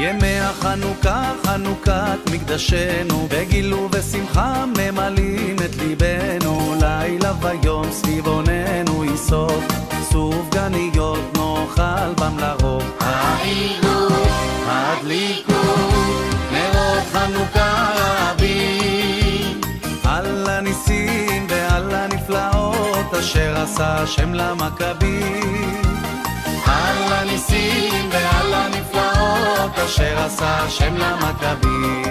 ימי החנוכה, חנוכת מקדשנו, בגילו ושמחה ממלאים את ליבנו, לילה ויום סביבוננו עוננו ייסוד, סופגניות נאכל במלאכות. העיגו, הדליקו, נרות חנוכה רבים, על הניסים ועל הנפלאות, אשר עשה השם למכבים. הניסים ועל הנפלאות אשר עשה השם למכבים.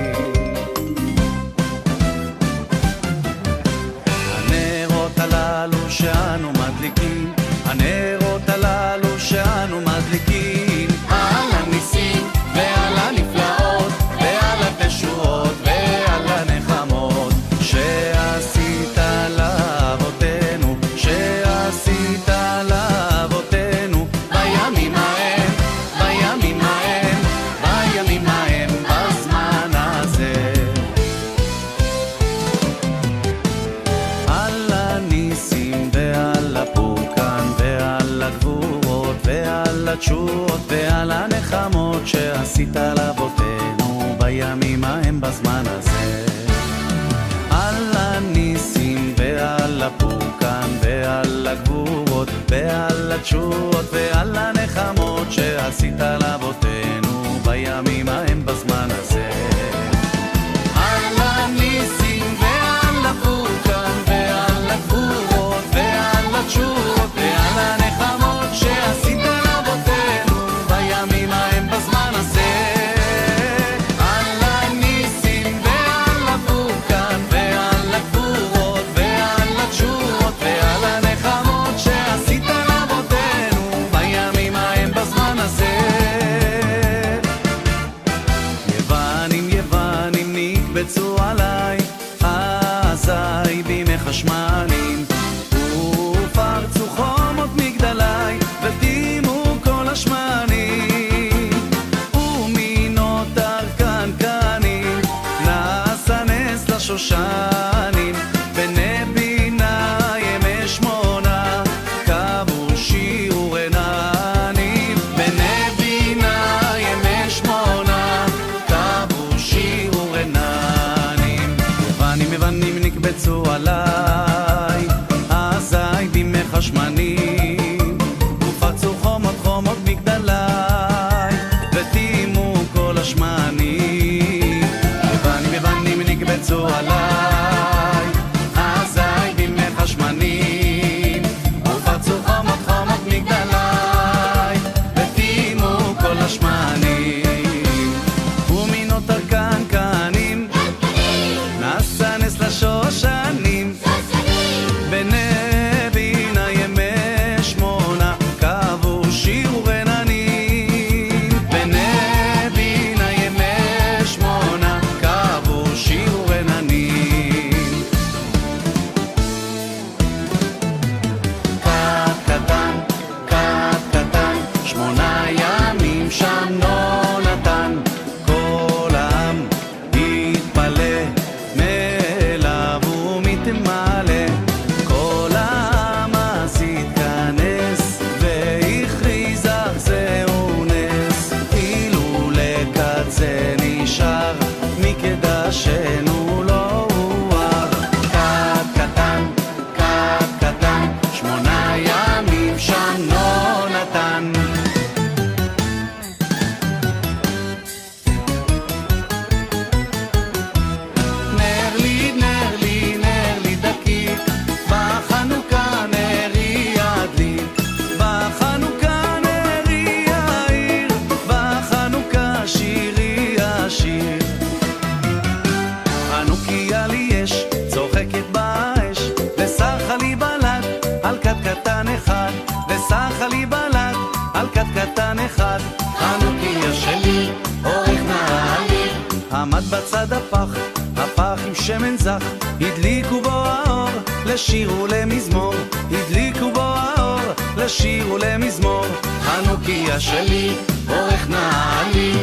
הנרות הללו שאנו מדליקים, הנרות הללו שאנו מדליקים, על הניסים ועל הנפלאות התחדשות ועל הנחמות שעשית לאבותינו בימים ההם. עמד בצד הפח, הפח עם שמן זך, הדליקו בו האור, לשיר ולמזמור, הדליקו בו האור, לשיר ולמזמור, חנוכיה שלי, אורך נעלי.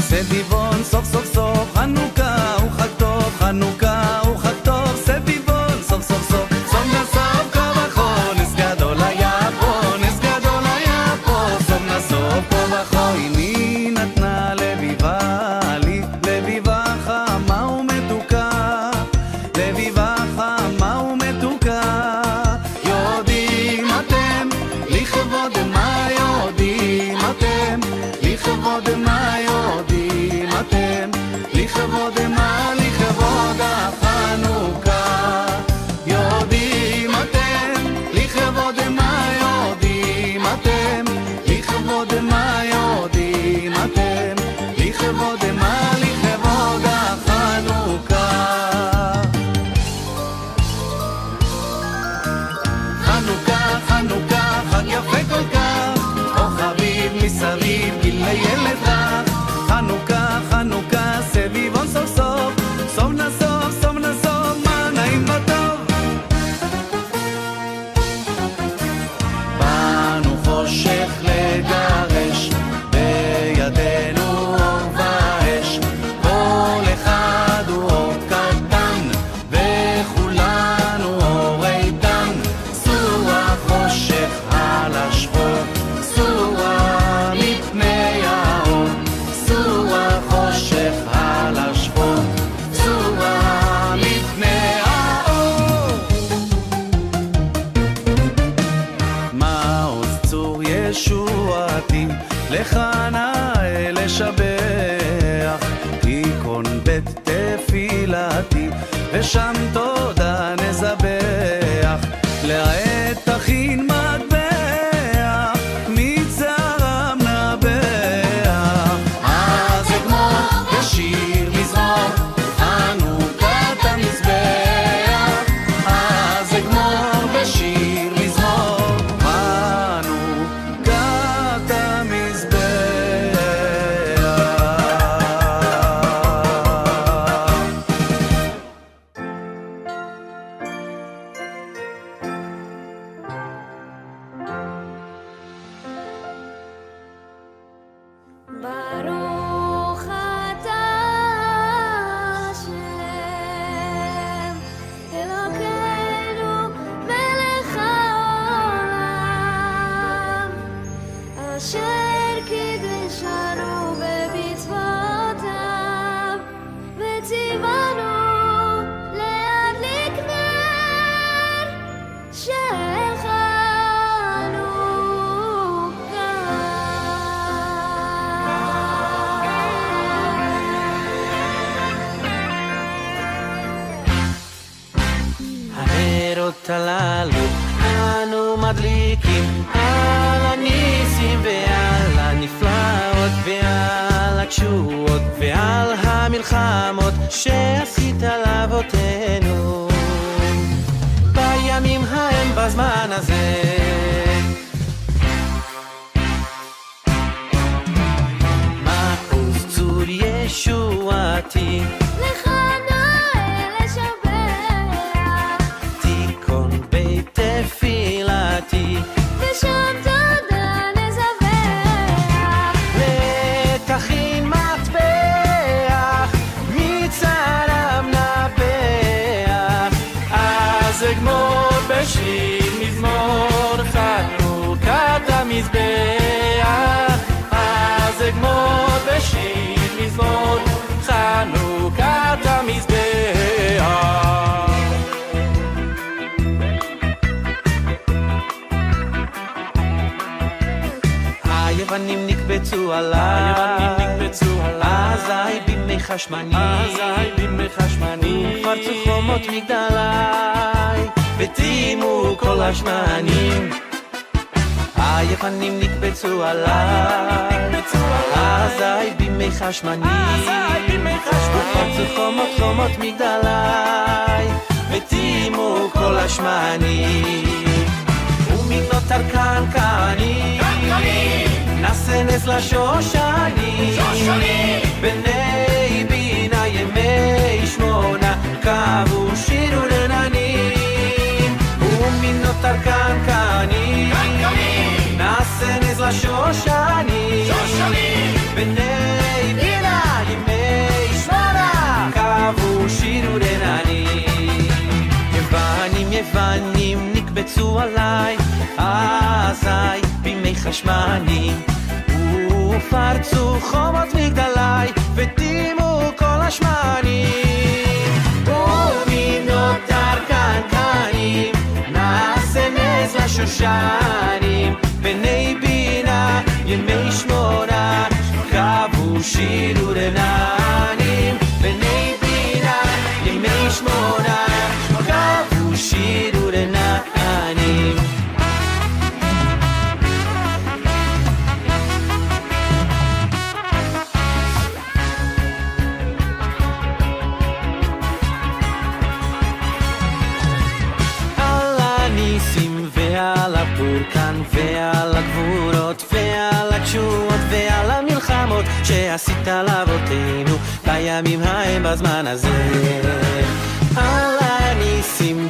סביבון סוף סוף סוף, חנוכה הוא חג טוב, חנוכה הוא... מחשמני, הזייבים מחשמני, פרצו חומות מגדליי, וטימו כל השמנים. היפנים נקבצו עליי, הזייבים מחשמני, פרצו חומות חומות מגדליי, וטימו כל השמנים. ומנות ארכן כהנים. נעשה נס לשושנים, שושנים! בני בינה ימי שמונה, קבו שיר ולננים, ומינות קנקנים, קנקנים! נעשה נס לשושנים, שושנים! בני בינה ימי שמונה, קבו שיר ולננים. יוונים יוונים נקבצו עליי, אזי בימי חשמנים. ופרצו חומות מגדלי ודימו כל השמנים. ומי נותר כאן קיים נעשה נז לשושנים. בני בינה ימי שמונה חבו שירו על אבותינו, בימים ההם בזמן הזה. על הניסים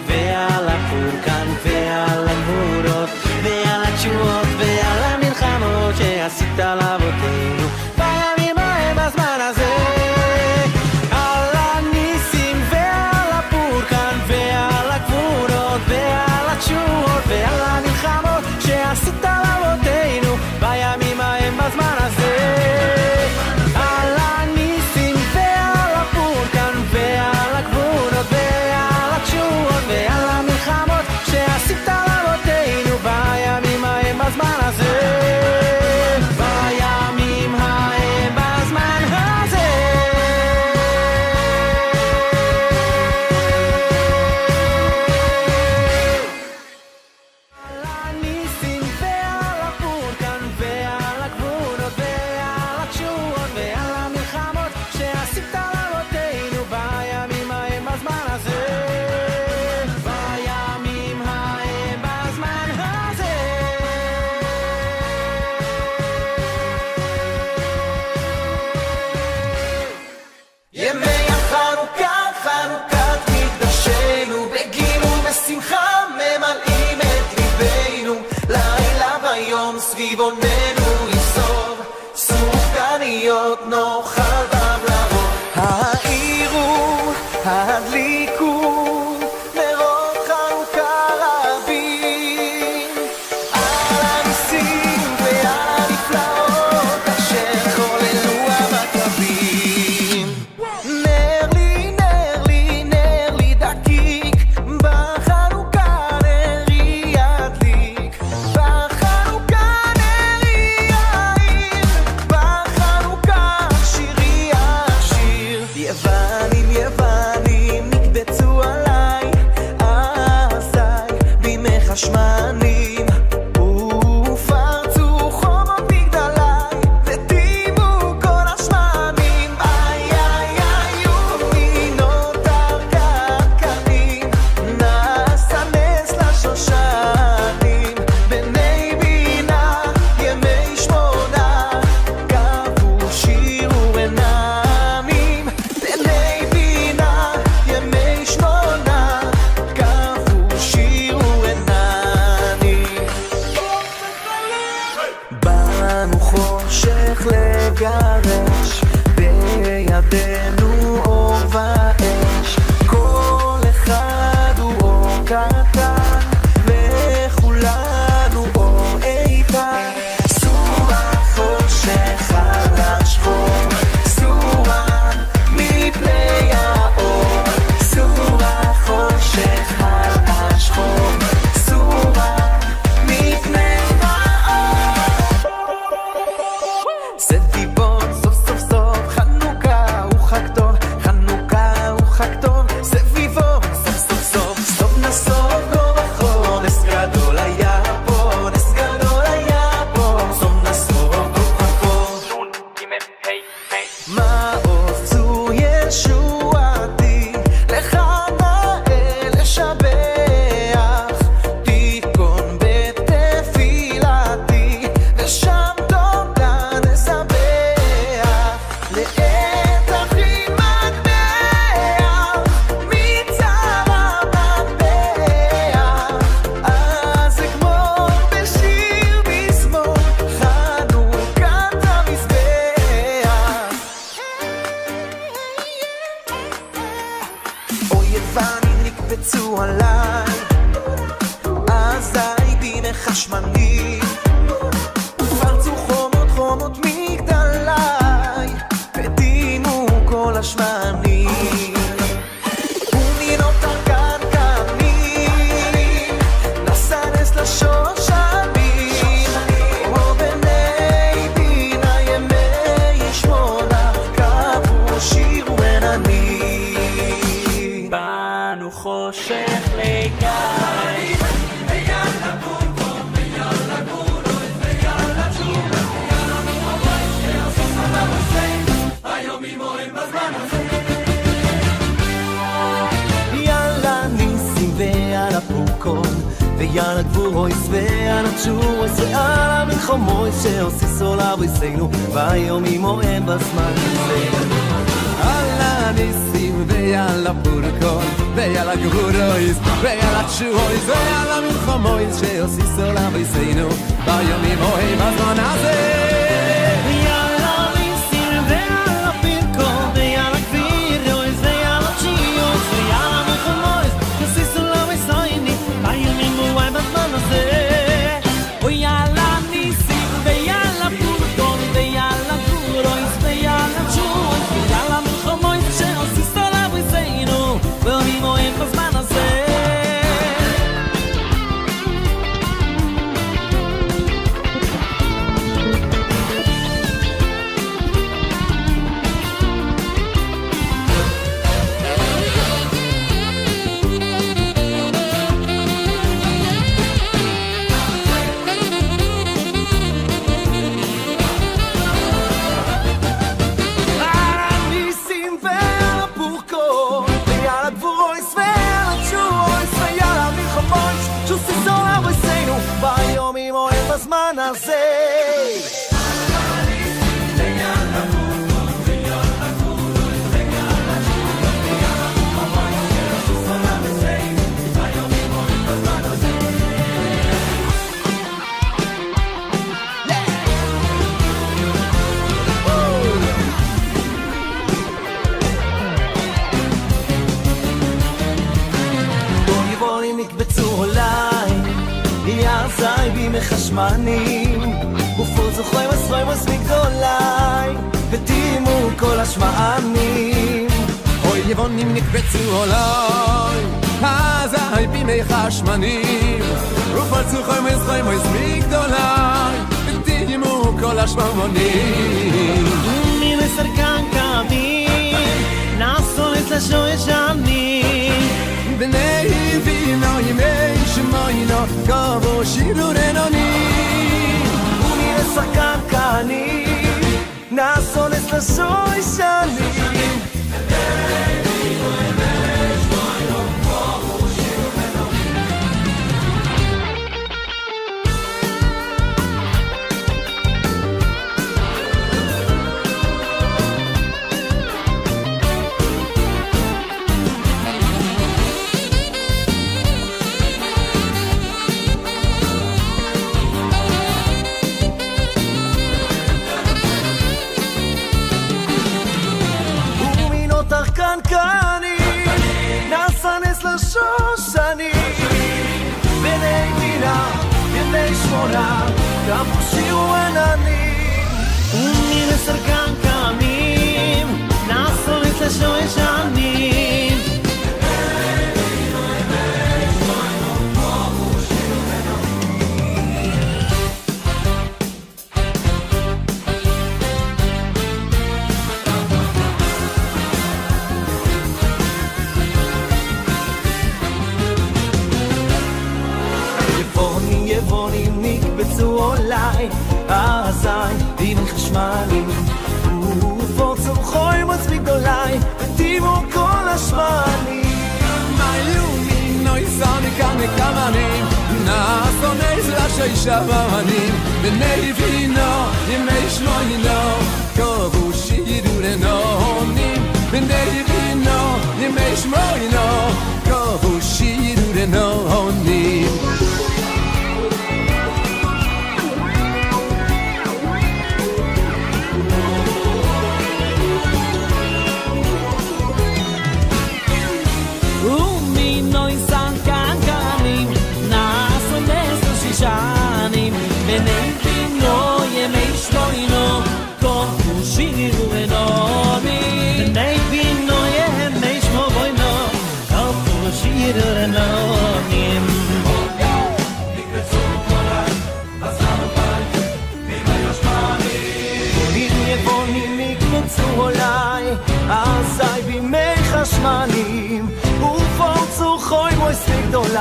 scrivo nero i sov su caniot no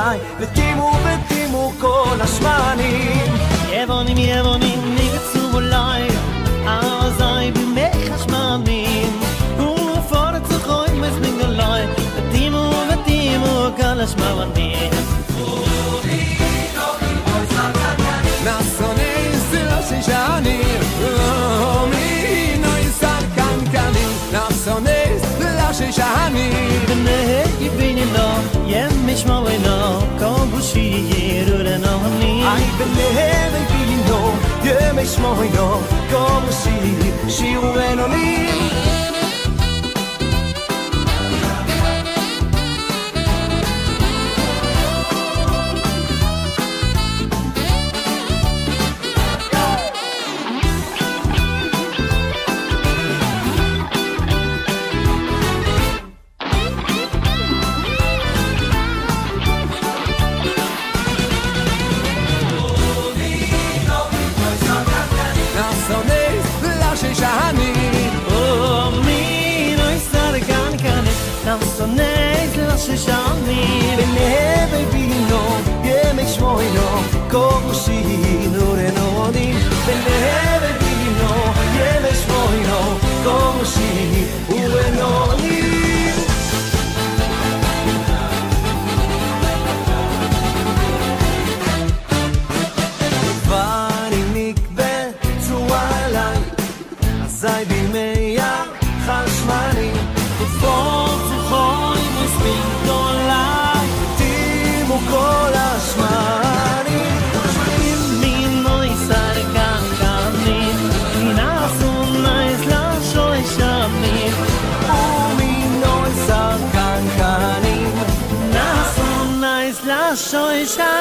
ein mit dem mit dem kol asmani evoni mi evoni nicht zu lei aus ei bin mit asmani du fort zu kommen mit mir lei mit dem mit dem kol asmani Ich hab mir gemerkt. Veç malina kalbushi yeruren alhamni Ay bele vegino Yemesh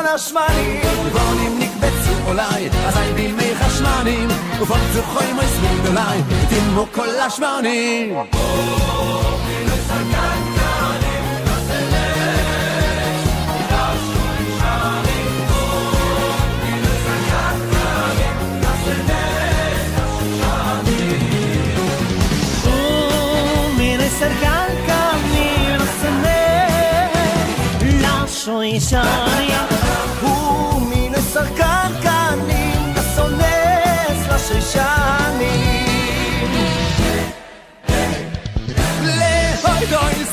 כל השמנים. גבעונים נקבצו אולי אזי בימי חשמנים ופרצוחו עם הסמין דולי תימו כל השמנים. Cercare il cammino se me lascio in sciaria הצרכנים, הסונס לשיישנים. לאוי דוי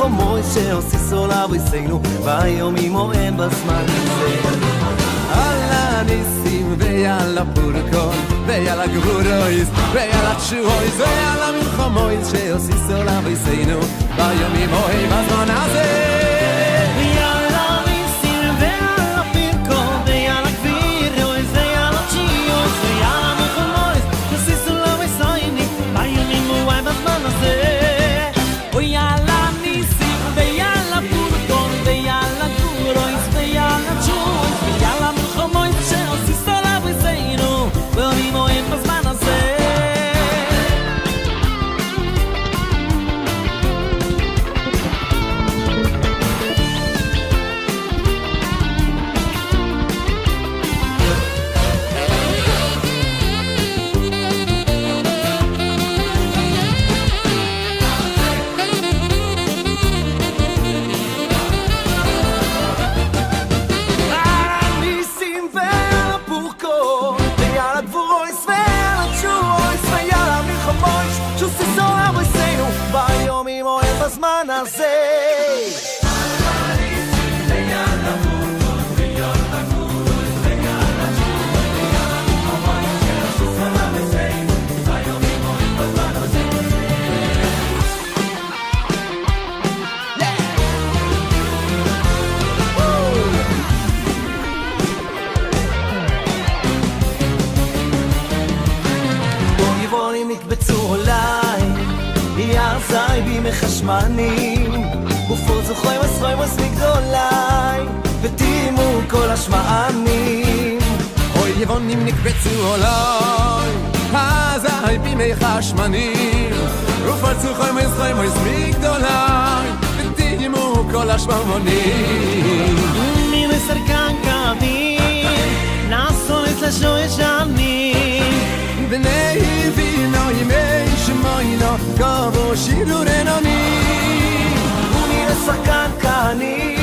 המלחומויס שעושיס עולה ויסיינו ביום מועד בזמן הזה. על הניסים ועל הפורקון ועל הגבורויס ועל התשורויס ועל המלחומויס שעושיס עולה ויסיינו ביום מועד בזמן הזה חשמנים, ופור זוכרי מסחוי מסמיק גדולי, וטימו כל השמענים. אוי יבונים נקבצו עולי אזי בימי חשמנים. ופרצו חומס חומס מגדולי ותימו כל השממונים מי מסרקן קווים? נעשו את לשוי שנים. בני וינו ימי שמוינו גבו שירו רנוני ומי לשחקן כהני,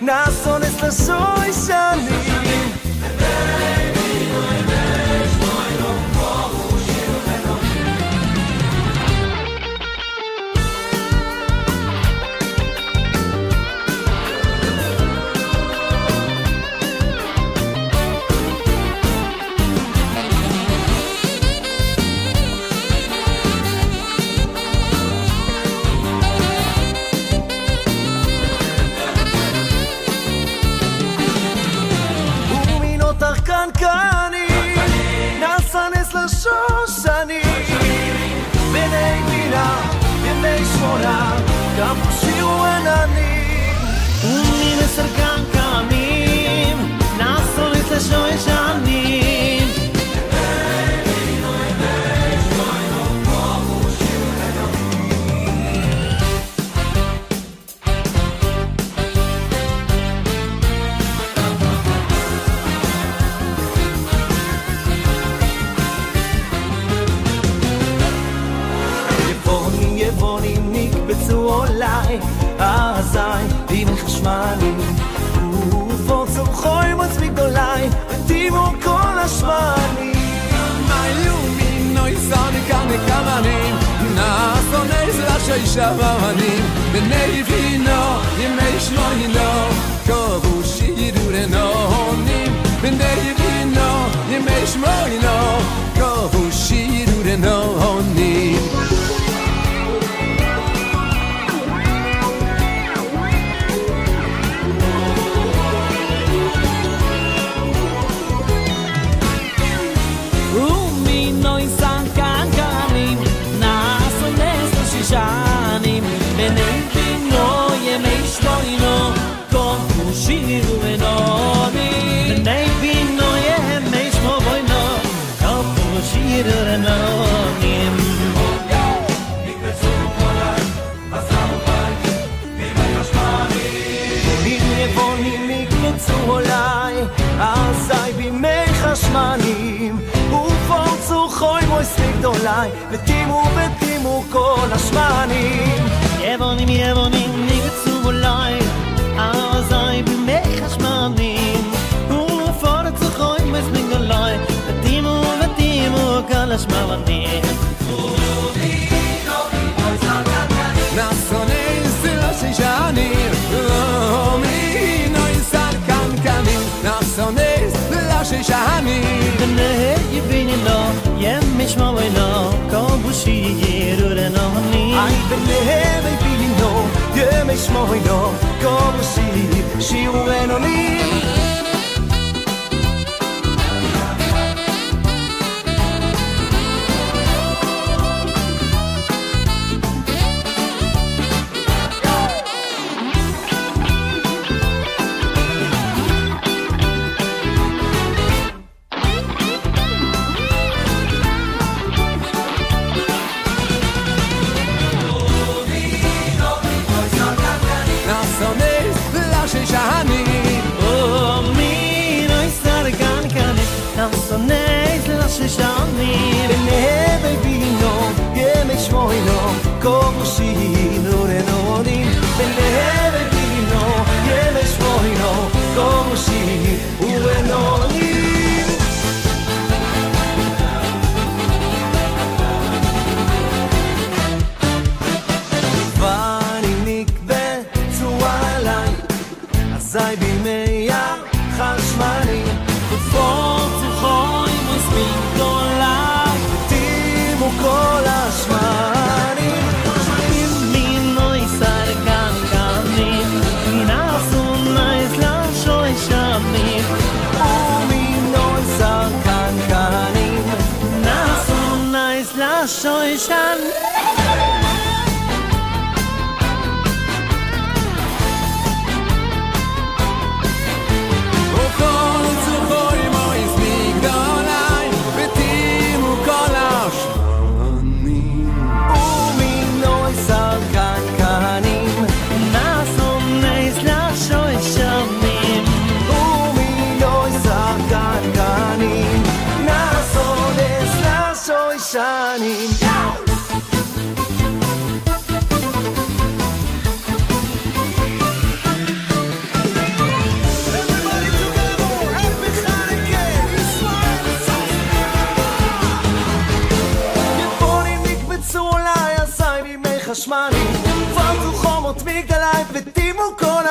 נאסונס לשוי شبانی به نیفینا یه میشناینا کابوشی دور نانیم به نیفینا یه میشماینا کابوشی دور نانیم Rumi noisa גדולי, וטימו וטימו כל השמנים. شهمید نه بین لا یمش ما وینا کابوشی گیرور نانی ای به نه بین لا یمش ما وینا کابوشی شیو ونانی 山。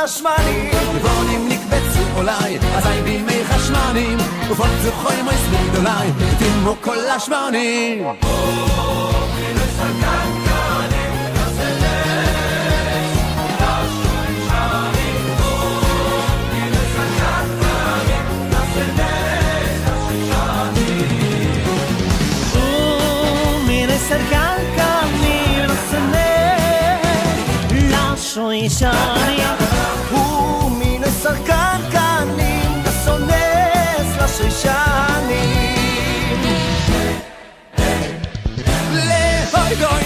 חשמלי טבעונים נקבצו אולי אזי בימי חשמנים ובפרצו חוי מויסמי גדולי תימו כל השמנים cercare il cammino se ne lascio i sciani הסרקן קנים, הסונס לשרישנים. לאוי גוי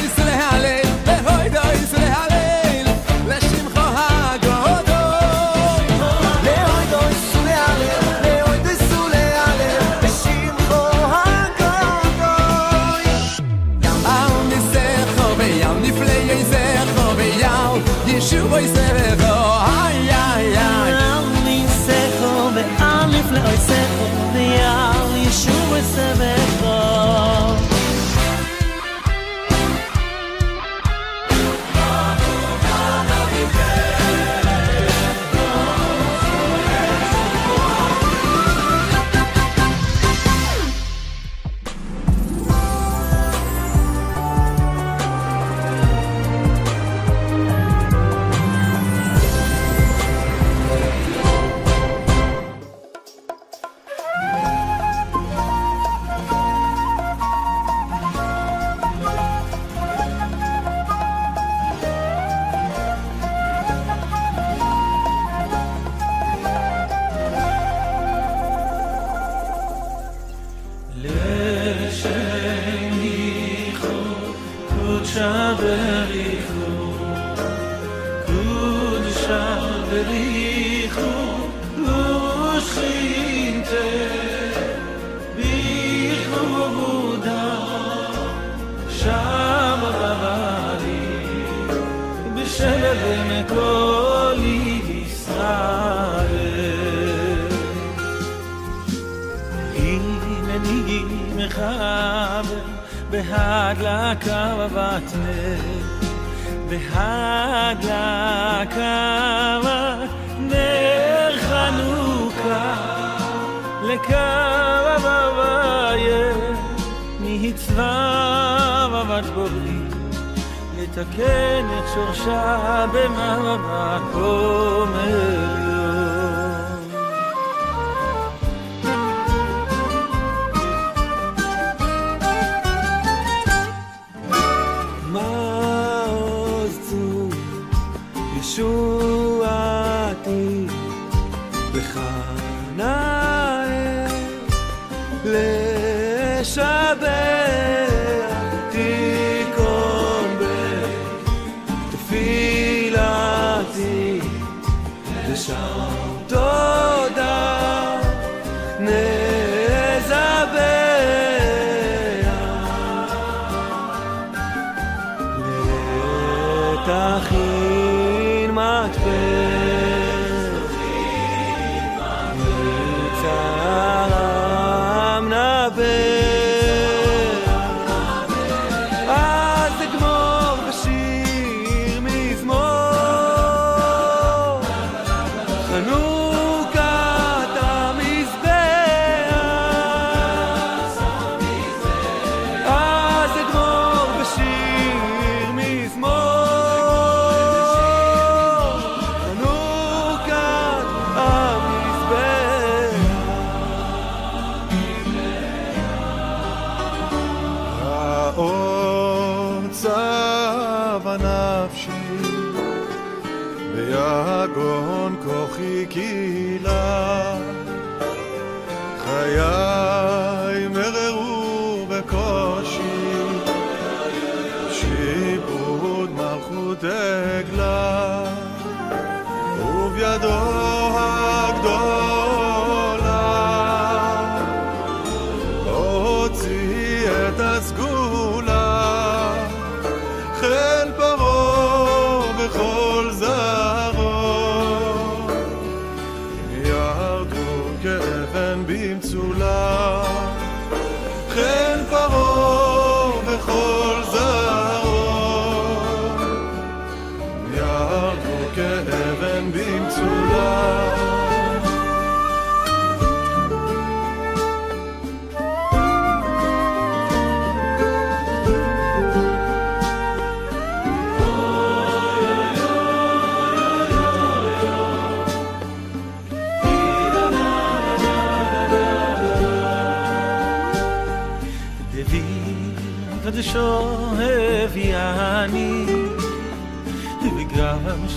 כאבן במצולה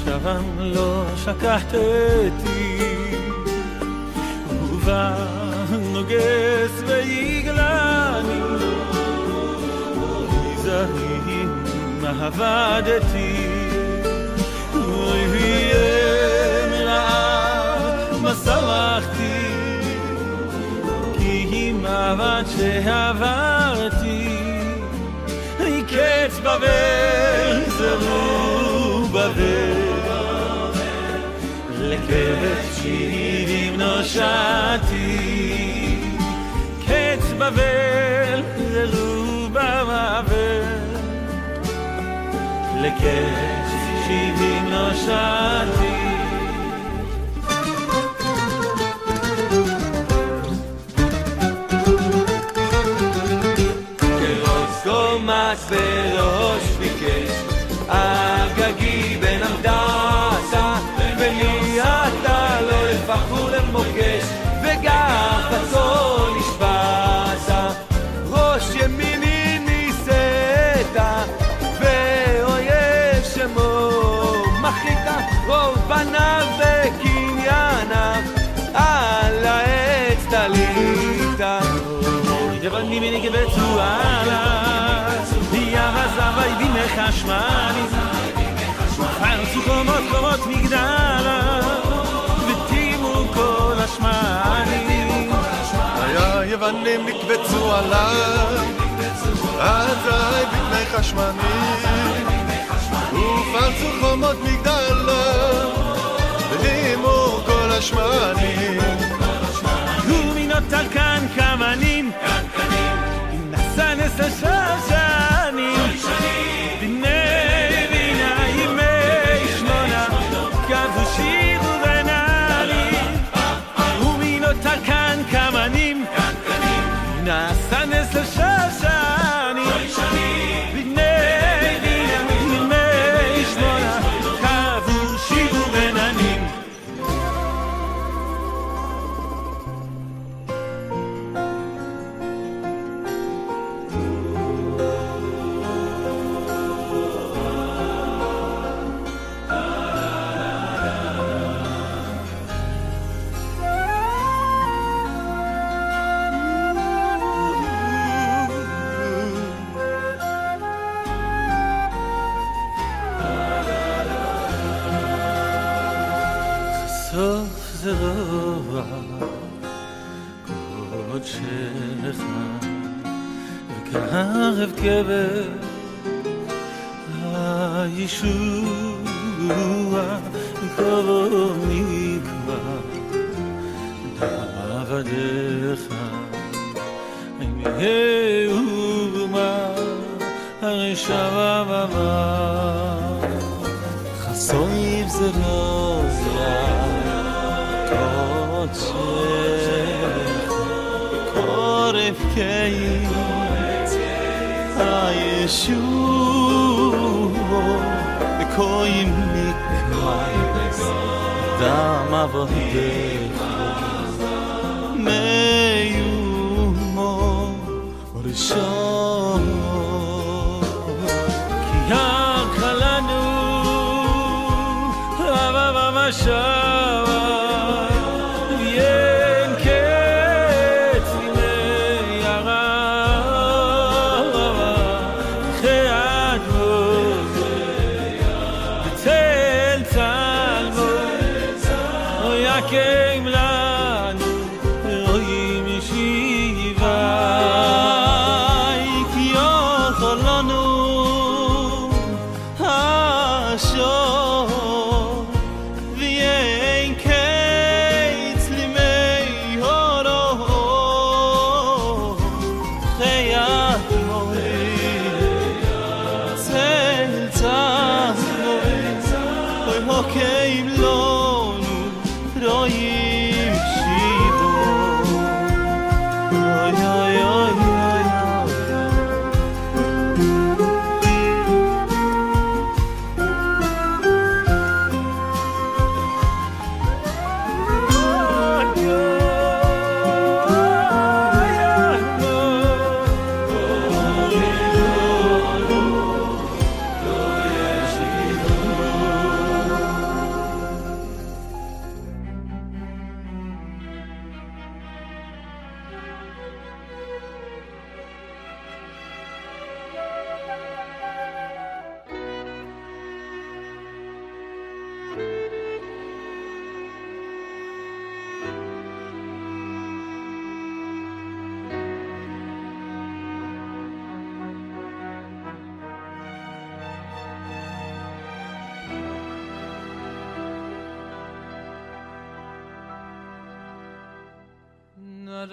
שם לא שכחתי ובא נוגס ויגלני זרים עבדתי ויהיה מרעב מה שמחתי כי אם עבד שעברתי. מקץ בבל זרובבל לקץ שבעים נושעתי קץ בבל זרובבל לקץ שבעים נושעתי קומץ בראש ביקש, כבצו עליו, ים הזב הידי מחשמני, פרצו קומות קומות מגדלה, וטימו כל השמנים. היה יוונים נקבצו עליו, אזי בפני חשמנים, ופרצו חומות מגדלה, והימו כל השמנים. ומינות על כאן כמנים, This. hev kebe a yishu a kovo mikva da vadecha im yehu ma ari shava vama chason yivzero zira kotshe kore ta yeshu de koim nik mai da ma vote me yu mo or sho ki ha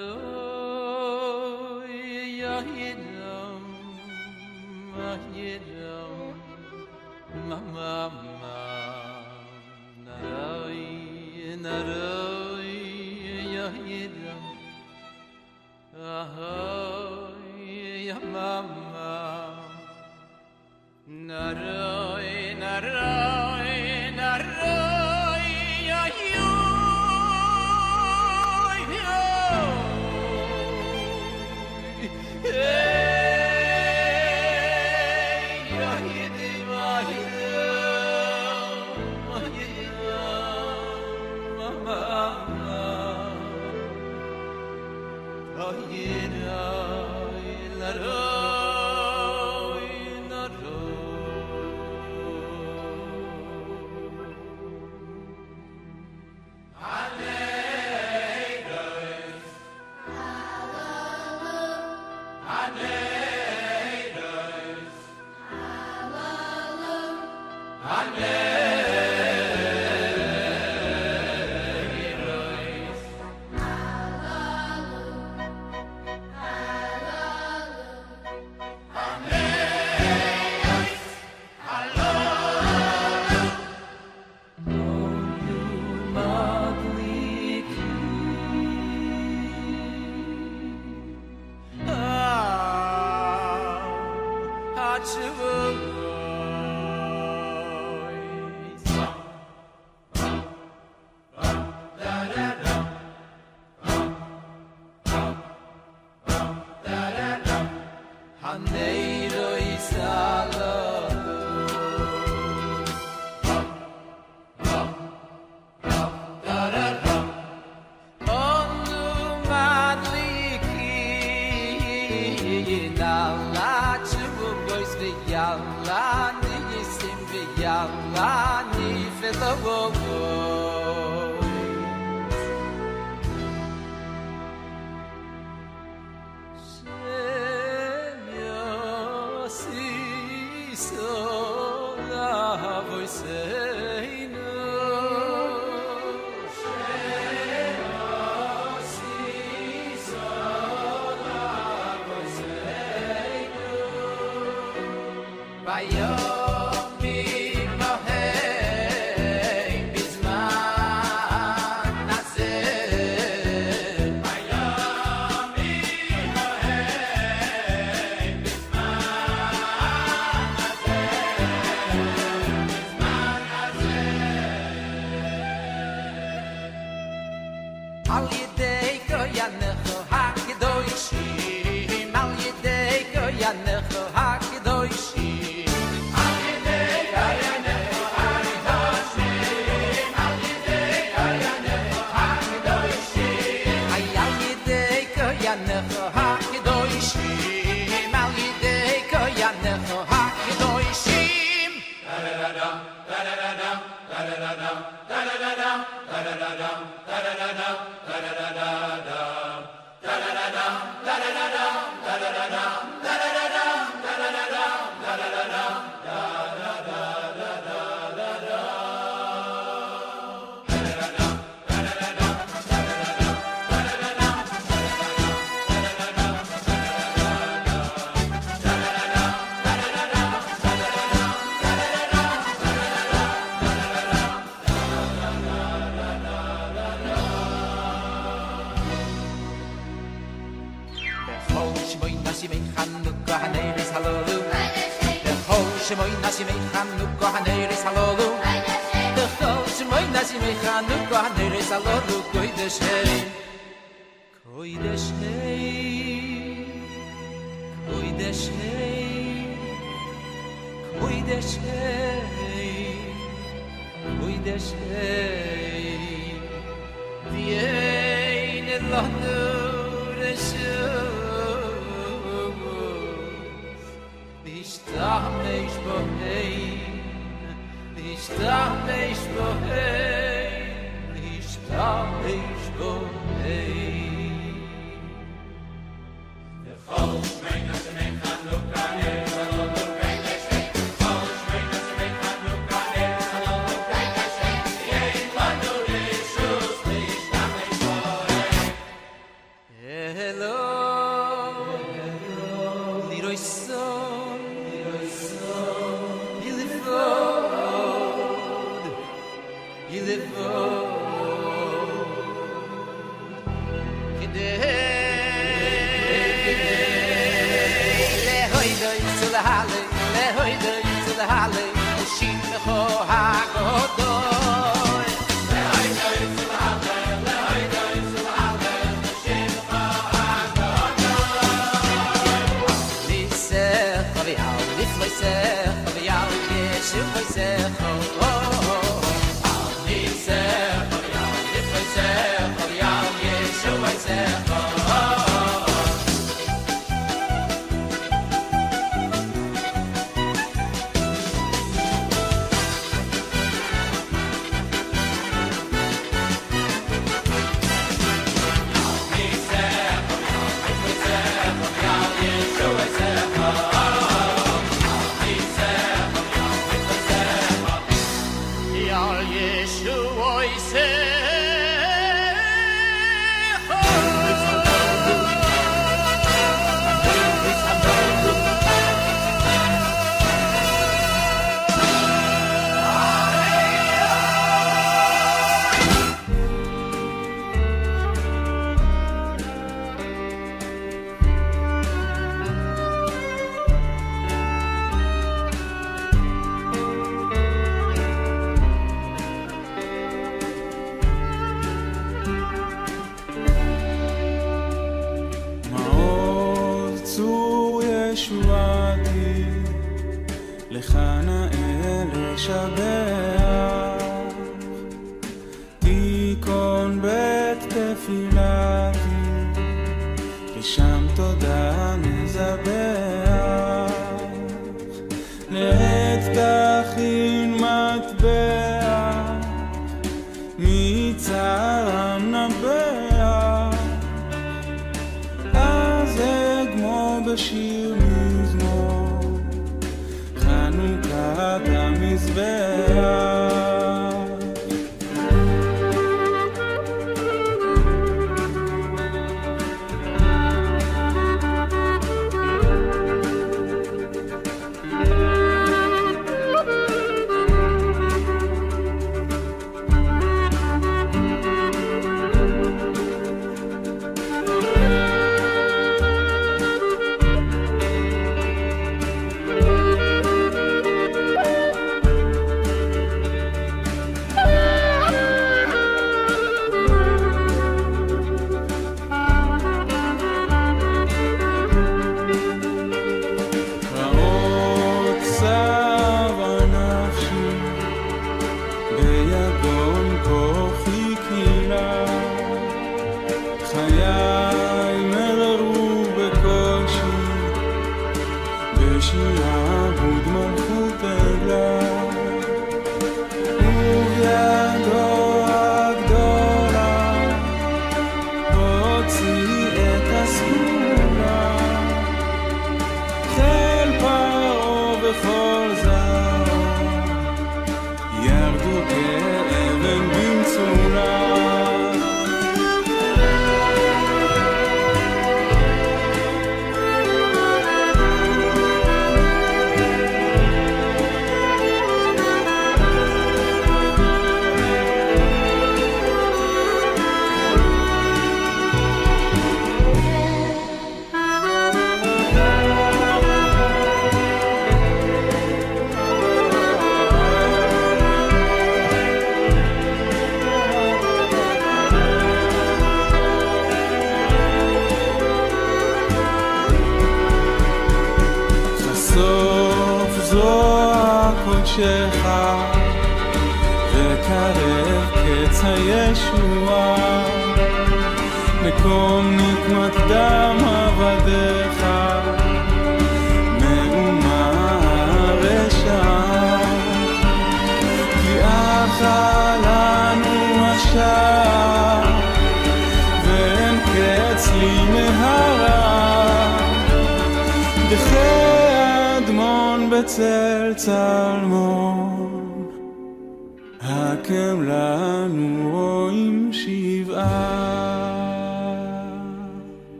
the nasi mei chanukka haneres halolu Dechol shemoi nasi mei chanukka haneres halolu Dechol shemoi nasi mei chanukka haneres halolu Koidesh hei Koidesh hei Koidesh hei Koidesh hei Koidesh hei Die eine Lande